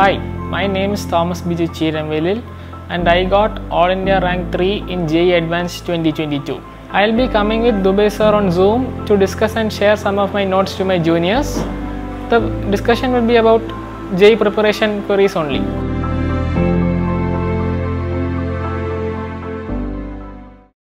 Hi, my name is Thomas Biju Cheeramvelil and I got All India Rank 3 in JEE Advanced 2022. I'll be coming with Dubai sir on Zoom to discuss and share some of my notes to my juniors. The discussion will be about JEE preparation queries only.